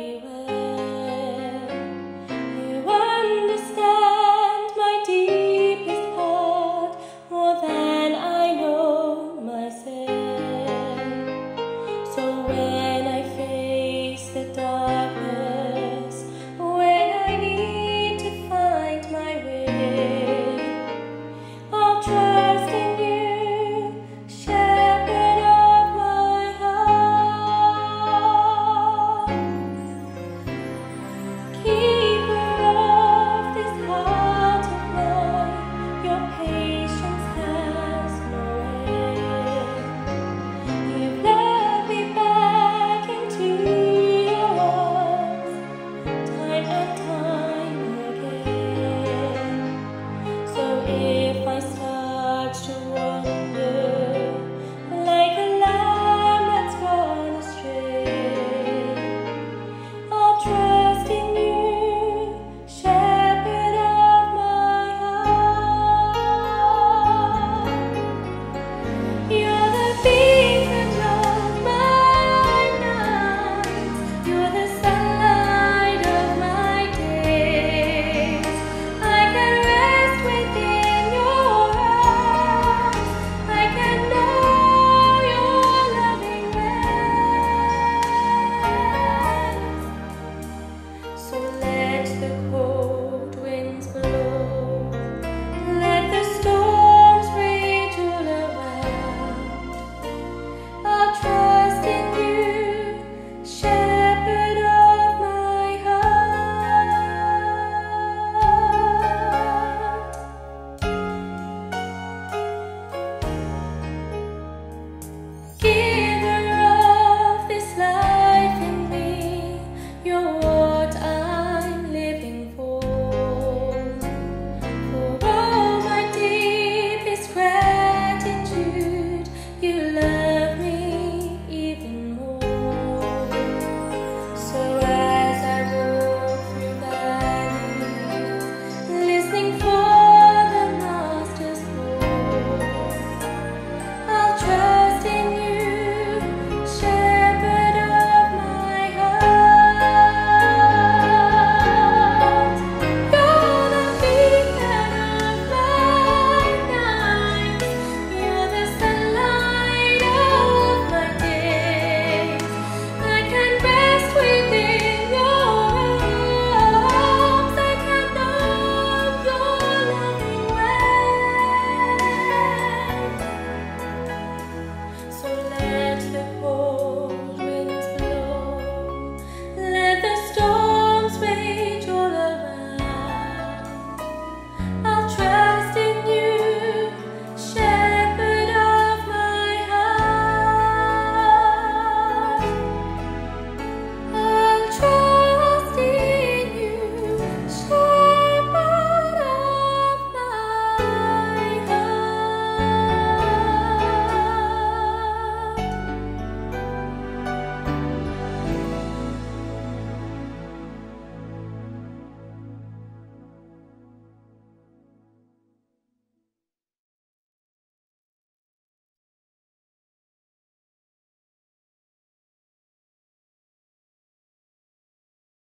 we will. be